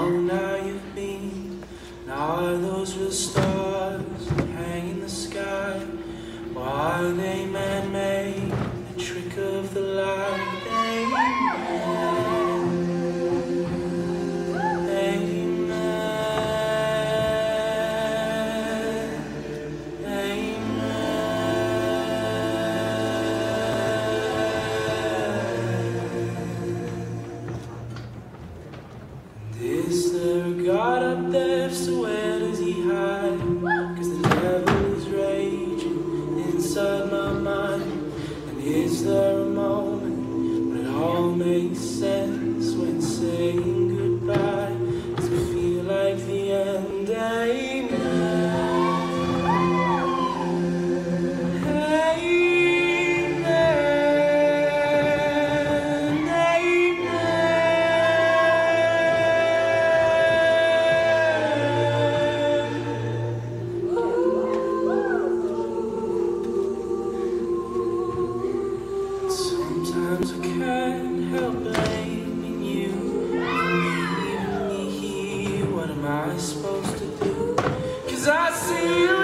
long now you've been. Now those will start. Is there a God up there, so where does he hide? Cause the devil is raging inside my mind. And is there a moment when it all makes sense when saying am I supposed to do? Cause I see you.